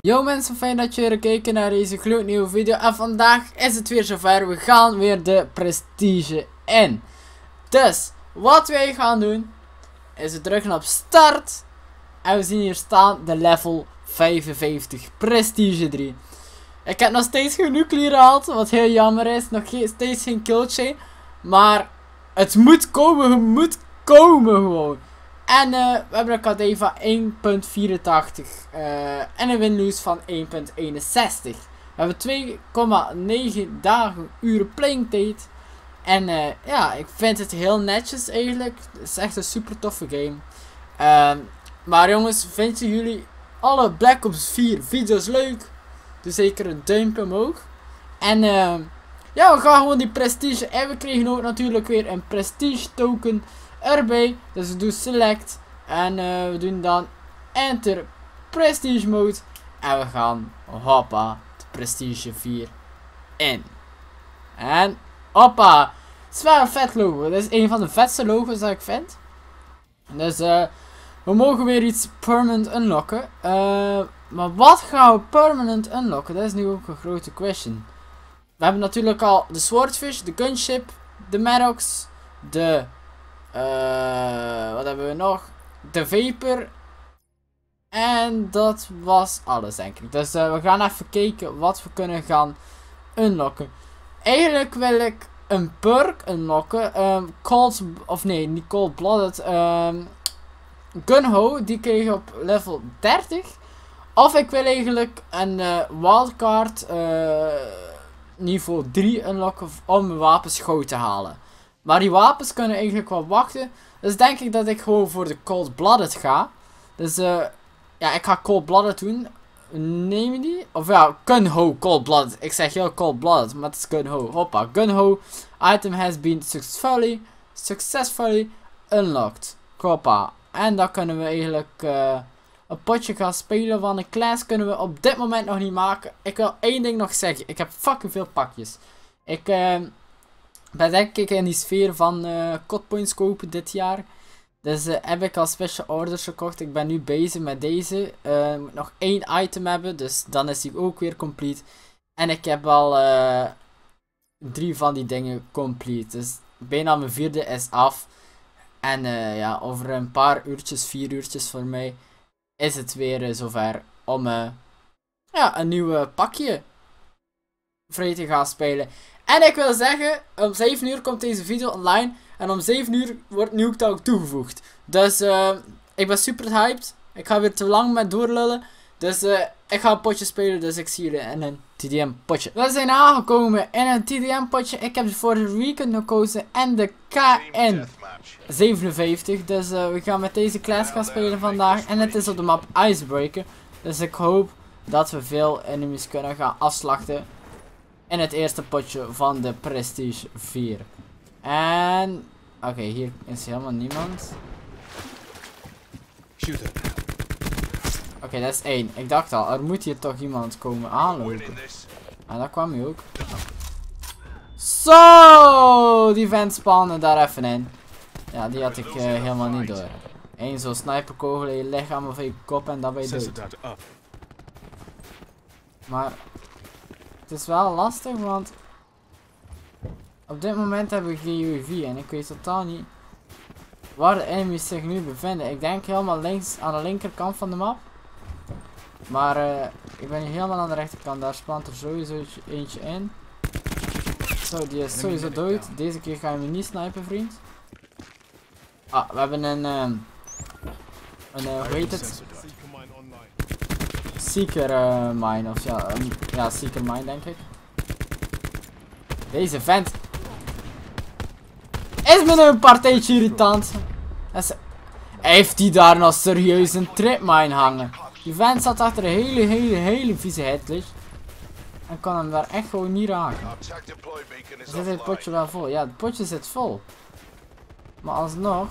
Yo mensen, fijn dat jullie gekeken naar deze gloednieuwe video. En vandaag is het weer zover. We gaan weer de prestige in. Dus, wat wij gaan doen, is we drukken op start. En we zien hier staan de level 55 prestige 3. Ik heb nog steeds geen nuclear gehaald, wat heel jammer is. Nog steeds geen killchain. Maar het moet komen, het moet komen gewoon. En eh, we hebben een KD van 1.84 eh, en een win-lose van 1.61. We hebben 2,9 dagen uren playing. En eh, ja, ik vind het heel netjes eigenlijk. Het is echt een super toffe game. Ehm, maar jongens, vinden jullie alle Black Ops 4 video's leuk? Doe zeker een duimpje omhoog. En ehm, ja, we gaan gewoon die prestige. En we kregen ook natuurlijk weer een prestige token erbij. Dus we doen select. En eh, we doen dan enter prestige mode. En we gaan hoppa de prestige 4 in. En hoppa. Het is wel een vet logo. Dat is een van de vetste logo's dat ik vind. Dus eh, we mogen weer iets permanent unlocken. Eh, maar wat gaan we permanent unlocken? Dat is nu ook een grote question. We hebben natuurlijk al de Swordfish, de Gunship, de Maddox, de eh, wat hebben we nog? De Vapor. En dat was alles, denk ik. Dus uh, we gaan even kijken wat we kunnen gaan unlocken. Eigenlijk wil ik een perk unlocken. Um, of nee, niet Cold Blooded. Um, Gunho, die kreeg op level 30. Of ik wil eigenlijk een uh, wildcard niveau 3 unlocken om mijn wapens goud te halen. Maar die wapens kunnen eigenlijk wel wachten. Dus denk ik dat ik gewoon voor de Cold Blooded ga. Dus uh, ja, ik ga Cold Blooded doen. Neem je die? Of ja, Gunho Cold Blooded. Ik zeg heel Cold Blooded, maar het is Gunho. Hoppa, Gunho. Item has been successfully, successfully unlocked. Hoppa. En dan kunnen we eigenlijk uh, een potje gaan spelen. Want een class kunnen we op dit moment nog niet maken. Ik wil één ding nog zeggen. Ik heb fucking veel pakjes. Ik... Uh, ben denk ik in die sfeer van uh, codpoints kopen dit jaar. Dus uh, heb ik al special orders gekocht. Ik ben nu bezig met deze. Uh, moet nog één item hebben, dus dan is die ook weer complete. En ik heb al drie van die dingen complete. Dus bijna mijn vierde is af. En ja, over een paar uurtjes, vier uurtjes voor mij, is het weer zover om ja, een nieuw pakje vrij te gaan spelen. En ik wil zeggen, om 7 uur komt deze video online. En om 7 uur wordt Nuketown toegevoegd. Dus uh, ik ben super hyped. Ik ga weer te lang met doorlullen. Dus ik ga een potje spelen. Dus ik zie jullie in een TDM potje. We zijn aangekomen in een TDM potje. Ik heb voor de Recon gekozen. En de KN 57. Dus uh, we gaan met deze class gaan spelen vandaag. En het is op de map Icebreaker. Dus ik hoop dat we veel enemies kunnen gaan afslachten in het eerste potje van de Prestige 4. En... Oké, hier is helemaal niemand. Oké, dat is één. Ik dacht al, er moet hier toch iemand komen aanlopen. En daar kwam hij ook. Zo, die vent spannen daar even in. Ja, die had ik uh, helemaal niet door. Eén zo'n sniperkogel in je lichaam of in je kop en dan ben je dood. Maar het is wel lastig, want op dit moment hebben we geen UAV en ik weet totaal niet waar de enemies zich nu bevinden. Ik denk helemaal links aan de linkerkant van de map. Maar uh, ik ben nu helemaal aan de rechterkant. Daar spant er sowieso eentje in. Zo, die is sowieso dood. Deze keer gaan we niet snipen, vriend. Ah, we hebben een... Um, een, uh, hoe heet het? Seeker uh, mine, of ja, um, ja, Seeker mine denk ik. Deze vent. Is me een partijtje irritant. Heeft hij daar nog serieus een tripmine hangen? Die vent zat achter een hele, hele, hele vieze headlicht. En kan hem daar echt gewoon niet raken. Zit het potje wel vol? Ja, het potje zit vol. Maar alsnog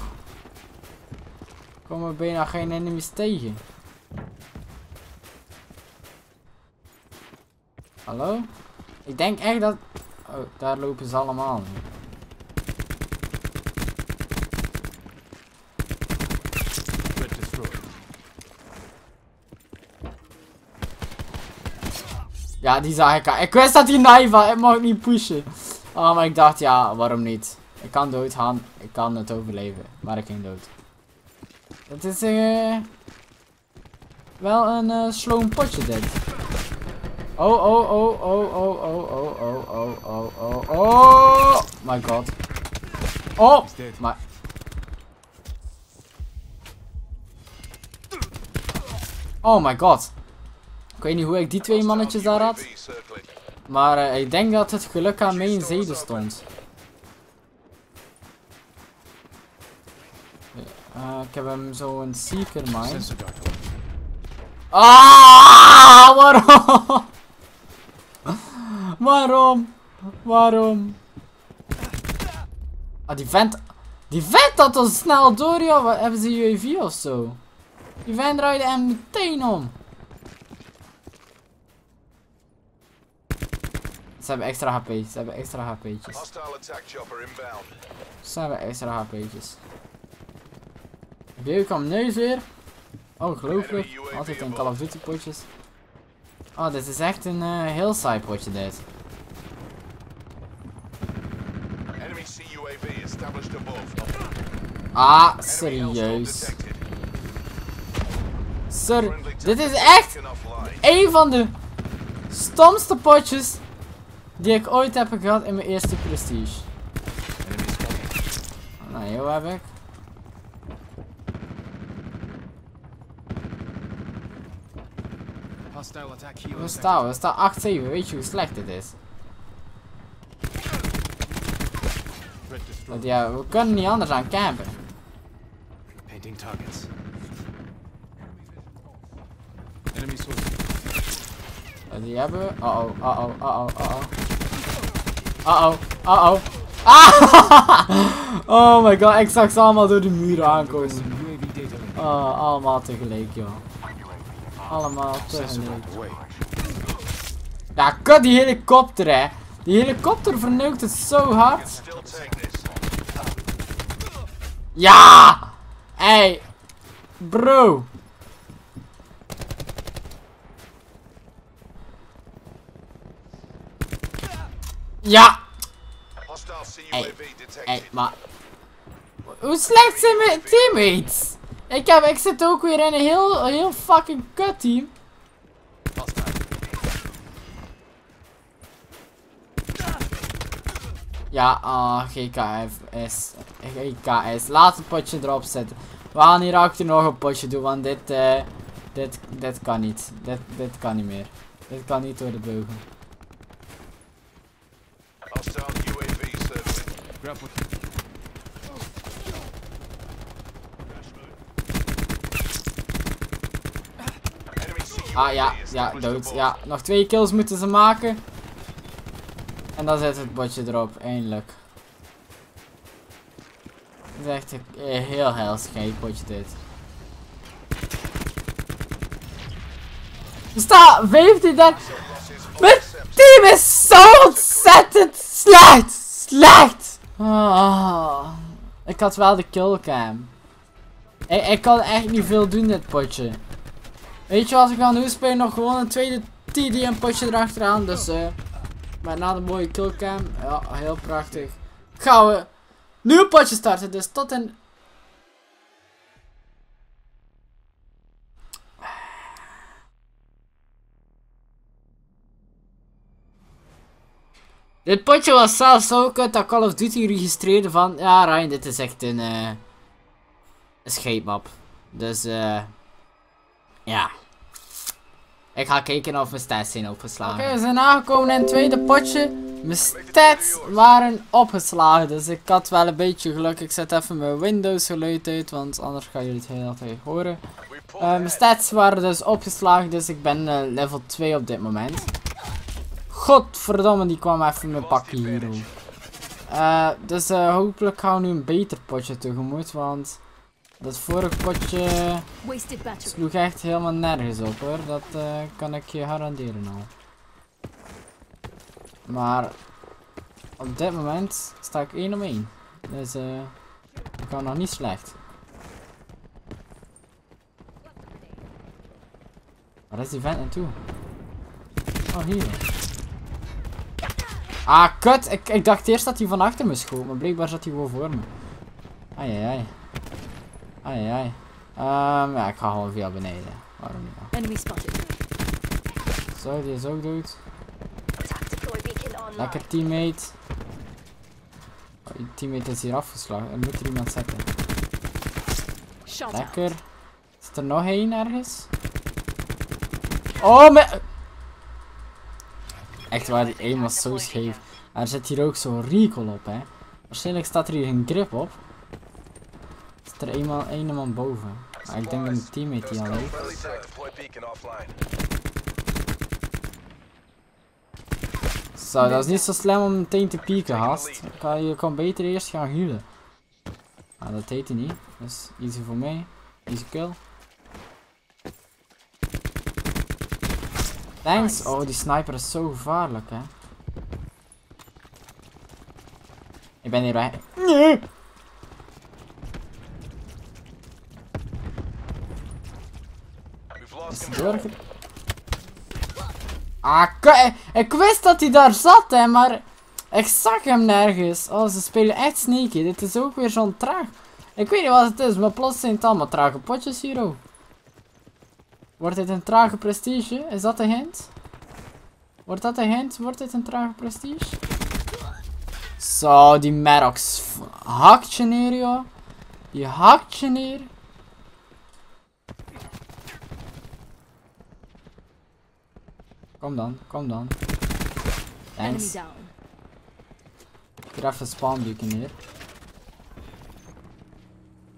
komen we bijna geen enemies tegen. Hallo? Ik denk echt dat... Oh, daar lopen ze allemaal. Ja, die zag ik. Ik wist dat die naïf. was. Ik mag niet pushen. Oh, maar ik dacht, ja, waarom niet? Ik kan doodgaan. Ik kan het overleven. Maar ik ging dood. Het is eh wel een eh sloom potje dit. Oh, oh, oh, oh, oh, oh, oh, oh, oh, oh, oh, oh. My god. Oh, maar... Oh my god. Ik weet niet hoe ik die twee mannetjes daar had. Maar eh, ik denk dat het geluk aan mijn zijde stond. Eh, ik heb hem zo een seeker mine. Ah, waarom? waarom? Waarom? Ah, die vent... Die vent had al snel door, joh. Wat, Hebben ze UAV of zo? Die vent draaide hem meteen om. Ze hebben extra HP. Ze hebben extra HP'tjes. Ze hebben extra HP'tjes. Am neus weer. Ongelooflijk. Altijd een Call of Duty potjes. Oh, dit is echt een eh, heel saai potje dit. Enemy CUAV established above. Ah, serieus. Sir, dit is echt een van de stomste potjes die ik ooit heb gehad in mijn eerste prestige. Enemy spotted. Nou, heel heb ik. We staan, we staan 8-7. Weet je hoe slecht dit is? Want ja, we kunnen niet anders aan campen. Painting targets. Enemy source. Die hebben we. Uh oh, uh oh, uh oh, uh oh. Uh oh, uh oh. Ah! oh my god, ik zag ze allemaal door de muren aankomen. Oh, allemaal tegelijk, joh. Allemaal tegelijk. Ja, kut die helikopter, hè. Die helikopter verneukt het zo hard. Ja! Hey! Bro! Ja! Hey. Hey, maar... Hoe slecht zijn mijn teammates? Ik, heb, ik zit ook weer in een heel, een heel fucking kut team. Ja, ah, GKFS. GKS. Laat het potje erop zetten. We gaan hier achter nog een potje doen, want dit, eh, dit, dit kan niet. Dit, dit kan niet meer. Dit kan niet door de beugel. Ah ja, ja, dood. Ja, nog twee kills moeten ze maken. En dan zit het botje erop, eindelijk. Het is echt een heel scheef potje dit. Er staat 15 daar. Mijn team is zo ontzettend slecht. Slecht. Ah, ik had wel de killcam. Ik, ik kan echt niet veel doen dit potje. Weet je wat we gaan doen? Spelen nog gewoon een tweede TD en potje erachteraan. Dus eh. maar na de mooie killcam. Ja, heel prachtig. Gaan we nu een potje starten. Dus tot een. Dit potje was zelfs zo kut dat Call of Duty registreerde van. Ja, Ryan, dit is echt een. eh een scheepmap. Dus eh. ja. Ik ga kijken of mijn stats zijn opgeslagen. Oké, we zijn aangekomen in het tweede potje. Mijn stats waren opgeslagen. Dus ik had wel een beetje geluk. Ik zet even mijn Windows geluid uit. Want anders gaan jullie het heel tijd horen. Eh, mijn stats waren dus opgeslagen. Dus ik ben eh, level 2 op dit moment. Godverdomme, die kwam even mijn pakken hier. Eh, dus hopelijk gaan we nu een beter potje tegemoet. Want dat vorige potje sloeg echt helemaal nergens op hoor. Dat eh, kan ik je garanderen al. Maar op dit moment sta ik 1 op 1. Dus eh ik kan nog niet slecht. Waar is die vent naartoe? Oh, hier. Ah, kut. Ik, ik dacht eerst dat hij van achter me schoot, maar blijkbaar zat hij gewoon voor me. Ai, ai, ai. Ai, ai. Ehm, ja, ik ga gewoon via beneden. Waarom niet? Enemy spotted. Zo, die is ook dood. Lekker teammate. Oh, die teammate is hier afgeslagen. Er moet er iemand zetten. Lekker. Is er nog één ergens? Oh, me... Echt waar, die aim was zo scheef. Er zit hier ook zo'n recall op, hè. Waarschijnlijk staat er hier geen grip op. Er eenmaal een man boven. Maar ik denk dat een teammate die al heeft. Zo, dat is niet zo slim om meteen te pieken. Je kan, je kan beter eerst gaan huilen. Ah, dat deed hij niet. Dus easy voor mij. Easy kill. Thanks. Oh, die sniper is zo gevaarlijk, hè. Ik ben hier weg. Nee. Control. doorge... Ah, ik wist dat hij daar zat, hè, maar ik zag hem nergens. Oh, ze spelen echt sneaky. Dit is ook weer zo'n traag. Ik weet niet wat het is, maar plots zijn het allemaal trage potjes hier ook. Wordt dit een trage prestige? Is dat de hint? Wordt dat de hint? Wordt dit een trage prestige? Zo, die f- hakt je neer, joh. Die hakt je neer. Kom dan, kom dan. Thanks. Ik ga even spawnbeacon neer.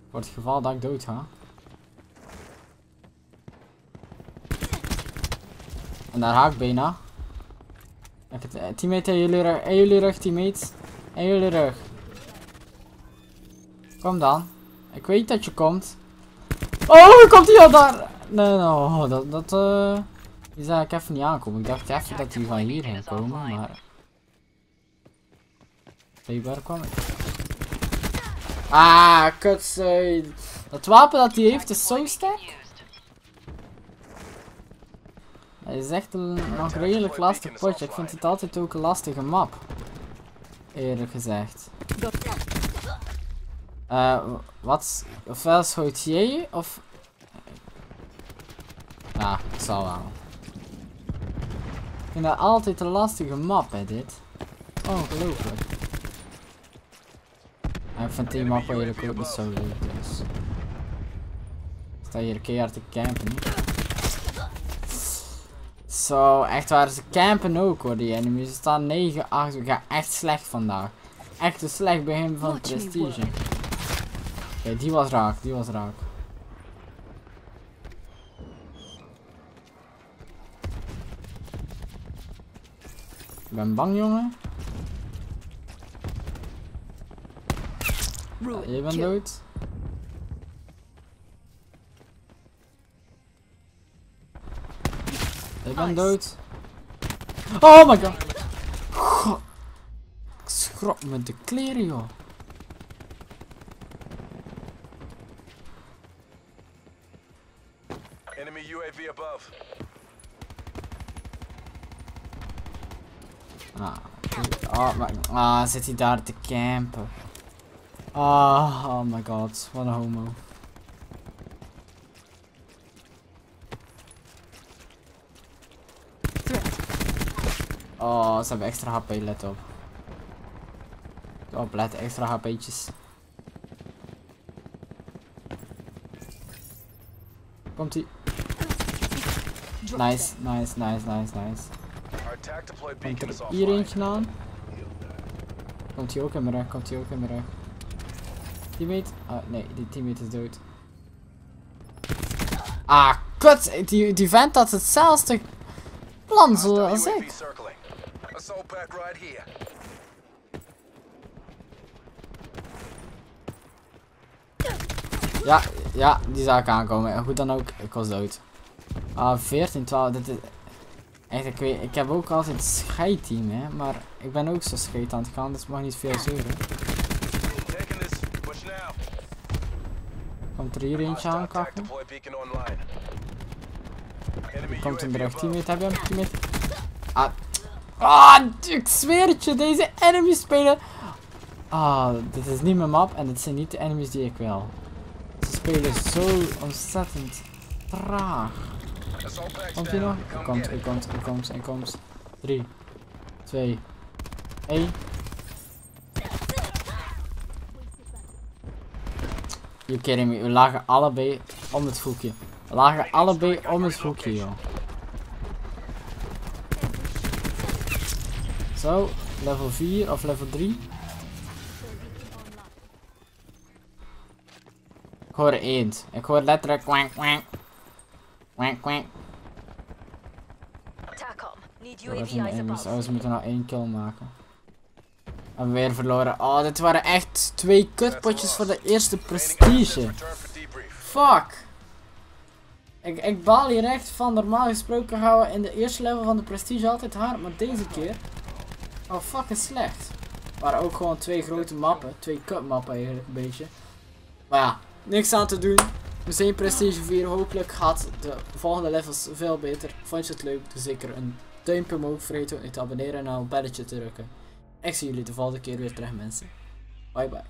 Voor het geval dat ik dood ga. En daar haak ik bijna. Ik het, eh, teammate in jullie rug, in jullie rug, teammates. In jullie rug. Kom dan. Ik weet dat je komt. Oh, komt hij al daar? Nee, nee, oh, dat, dat, eh... Die zag ik even niet aankomen. Ik dacht even dat hij van hier ging komen, maar... Blijkbaar kwam ik. Ah, kutzee. Dat wapen dat hij heeft is zo sterk. Hij is echt een nog redelijk lastig potje. Ik vind het altijd ook een lastige map. Eerlijk gezegd. Eh, wat? Ofwel schoot jij of... Ja, ik zal wel. Ik vind dat altijd een lastige map, hè, dit. Ongelooflijk. En ik vind die map eigenlijk ook niet zo leuk, dus. Ik sta hier keihard te campen. Zo, echt waar, ze campen ook hoor, die enemies. Ze staan 9, 8, we gaan echt slecht vandaag. Echt een slecht begin van prestige. Oké, die was raak, die was raak. Ik ben bang, jongen. Ruin. Je bent dood. Ik ben dood. Oh my god. Goh. Ik schrok met de kleren, joh. Ah, oh, maar, ah, zit hij daar te campen. Ah, oh my god, wat een homo. Oh, ze hebben extra HP, let op. Op, let, extra HP'tjes. Komt ie. Nice, nice, nice, nice, nice. Komt er offline. hier eentje aan? Komt hij ook in mijn rug? Komt hij ook in mijn rug? Teammate? Ah, nee, die teammate is dood. Ah, kut! Die, die vent had hetzelfde plan zoals ik. Ja, ja, die zag ik aankomen. En goed dan ook, ik was dood. Ah, 14, 12, dit is... Echt, ik weet, ik heb ook altijd scheidteam, hè. Maar ik ben ook zo scheid aan het gaan, dus mag niet veel zeuren. Komt er hier eentje online. Enemy Komt een above. teammate, heb je hem? Teammate? Ah, ah, ik zweer het je, deze enemies spelen. Ah, dit is niet mijn map en dit zijn niet de enemies die ik wil. Ze spelen zo ontzettend traag. Komt hij nog? Come komt, it. komt, er komt, er komt. 3, 2, 1. You kidding me? We lagen allebei om het hoekje. We lagen allebei om het hoekje, joh. Zo, level 4 of level 3. Ik hoor een eend. Ik hoor letterlijk kwank kwank. TACOM. Need Dat UAV is een enemies. Oh, ze moeten nou één kill maken. En weer verloren. Oh, dit waren echt twee kutpotjes voor de eerste prestige. Fuck. Ik, ik baal hier echt van. Normaal gesproken gaan we in de eerste level van de prestige altijd hard. Maar deze keer. Oh, fucking slecht. waren ook gewoon twee grote mappen. Twee kutmappen eigenlijk een beetje. Maar ja, niks aan te doen. Zijn prestige 4. Hopelijk gaat de volgende levels veel beter. Vond je het leuk? Doe zeker een duimpje omhoog. Vergeet ook niet te abonneren en het belletje te drukken. Ik zie jullie de volgende keer weer terug mensen. Bye bye.